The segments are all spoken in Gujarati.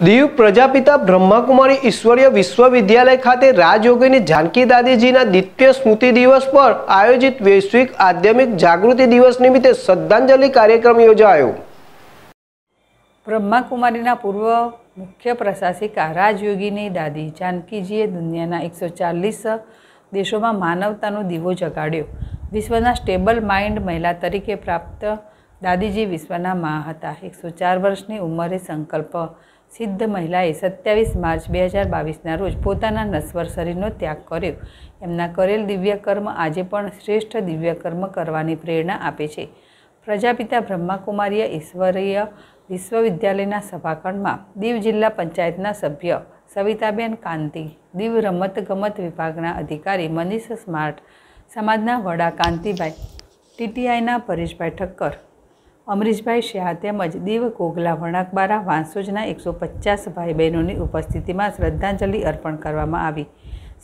દીવ પ્રજાપિતા બ્રહ્માકુમારી ઈશ્વરીય વિશ્વવિદ્યાલય ખાતે રાજયોગીની જાનકી દાદીજીના દ્વિતીય સ્મૃતિ દિવસ પર આયોજિત વૈશ્વિક આધ્યાત્મિક જાગૃતિ દિવસ નિમિત્તે શ્રદ્ધાંજલિ કાર્યક્રમ યોજાયો. બ્રહ્માકુમારીના પૂર્વ મુખ્ય પ્રશાસિકા રાજયોગીની દાદી જાનકીજીએ દુનિયાના એકસો ચાલીસ દેશોમાં માનવતાનો દીવો જગાડ્યો. વિશ્વના સ્ટેબલ માઇન્ડ મહિલા તરીકે પ્રાપ્ત દાદીજી વિશ્વના મા હતા. એકસો ચાર વર્ષની ઉંમરે સંકલ્પ સિદ્ધ મહિલાએ સત્યાવીસ માર્ચ બે હજાર બાવીસના રોજ પોતાના નશ્વર શરીરનો ત્યાગ કર્યો. એમના કરેલ દિવ્યકર્મ આજે પણ શ્રેષ્ઠ દિવ્યકર્મ કરવાની પ્રેરણા આપે છે. પ્રજાપિતા બ્રહ્માકુમારીય ઈશ્વરીય વિશ્વવિદ્યાલયના સભાખંડમાં દીવ જિલ્લા પંચાયતના સભ્ય સવિતાબેન કાંતિ, દીવ રમતગમત વિભાગના અધિકારી મનીષ સ્માર્ટ, સમાજના વડા કાંતિભાઈ, ટીટીઆઈના પરેશભાઈ ઠક્કર અમરીશભાઈ શાહ તેમજ દીવ કોગલા વણાકબારા વાંસોજના એકસો પચાસ ભાઈ બહેનોની ઉપસ્થિતિમાં શ્રદ્ધાંજલિ અર્પણ કરવામાં આવી.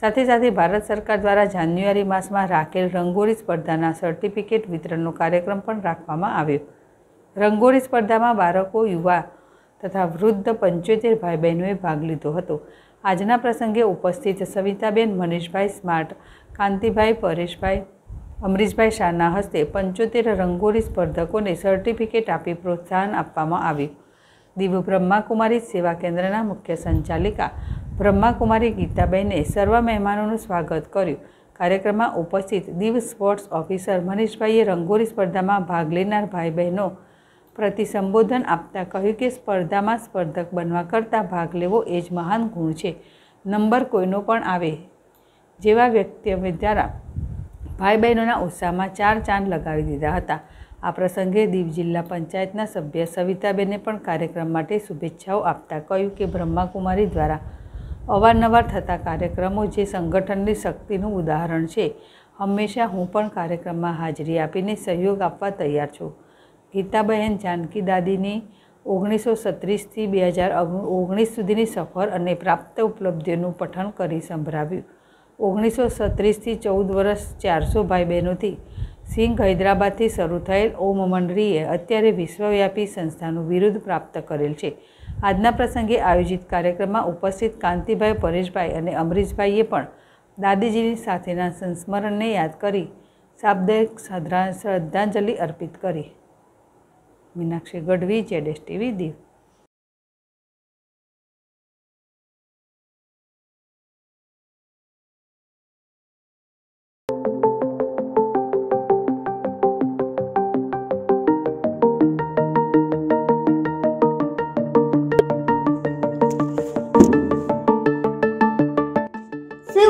સાથે સાથે ભારત સરકાર દ્વારા જાન્યુઆરી માસમાં રાખેલ રંગોળી સ્પર્ધાના સર્ટિફિકેટ વિતરણનો કાર્યક્રમ પણ રાખવામાં આવ્યો. રંગોળી સ્પર્ધામાં બાળકો, યુવા તથા વૃદ્ધ પંચોતેર ભાઈ બહેનોએ ભાગ લીધો હતો. આજના પ્રસંગે ઉપસ્થિત સવિતાબેન, મનીષભાઈ સ્માર્ટ, કાંતિભાઈ પરેશભાઈ અમરીશભાઈ શાહના હસ્તે પંચોતેર રંગોળી સ્પર્ધકોને સર્ટિફિકેટ આપી પ્રોત્સાહન આપવામાં આવ્યું. દીવ બ્રહ્માકુમારી સેવા કેન્દ્રના મુખ્ય સંચાલિકા બ્રહ્માકુમારી ગીતાબેને સર્વ મહેમાનોનું સ્વાગત કર્યું. કાર્યક્રમમાં ઉપસ્થિત દીવ સ્પોર્ટ્સ ઓફિસર મનીષભાઈએ રંગોળી સ્પર્ધામાં ભાગ લેનાર ભાઈ બહેનો પ્રતિ સંબોધન આપતા કહ્યું કે સ્પર્ધામાં સ્પર્ધક બનવા કરતાં ભાગ લેવો એ જ મહાન ગુણ છે. નંબર કોઈનો પણ આવે, જેવા વ્યક્તિઓ દ્વારા ભાઈ બહેનોના ઉત્સાહમાં ચાર ચાંદ લગાવી દીધા હતા. આ પ્રસંગે દીવ જિલ્લા પંચાયતના સભ્ય સવિતાબેને પણ કાર્યક્રમ માટે શુભેચ્છાઓ આપતા કહ્યું કે બ્રહ્માકુમારી દ્વારા અવારનવાર થતા કાર્યક્રમો જે સંગઠનની શક્તિનું ઉદાહરણ છે, હંમેશા હું પણ કાર્યક્રમમાં હાજરી આપીને સહયોગ આપવા તૈયાર છું. ગીતાબહેન જાનકી દાદીની ઓગણીસો સત્રીસથી બે હજાર ઓગણીસ સુધીની સફર અને પ્રાપ્ત ઉપલબ્ધિઓનું પઠન કરી સંભળાવ્યું. ઓગણીસો સત્રીસથી ચૌદ વર્ષ ચારસો ભાઈ બહેનોથી સિંઘ હૈદરાબાદથી શરૂ થયેલ ઓમ મંડળીએ અત્યારે વિશ્વવ્યાપી સંસ્થાનું વિરુદ્ધ પ્રાપ્ત કરેલ છે. આજના પ્રસંગે આયોજિત કાર્યક્રમમાં ઉપસ્થિત કાંતિભાઈ પરેશભાઈ અને અમરીશભાઈએ પણ દાદીજીની સાથેના સંસ્મરણને યાદ કરી શાબ્દિક શ્રદ્ધાંજલિ અર્પિત કરી. મીનાક્ષી ગઢવી, જેડેશ ટીવી, દીવ.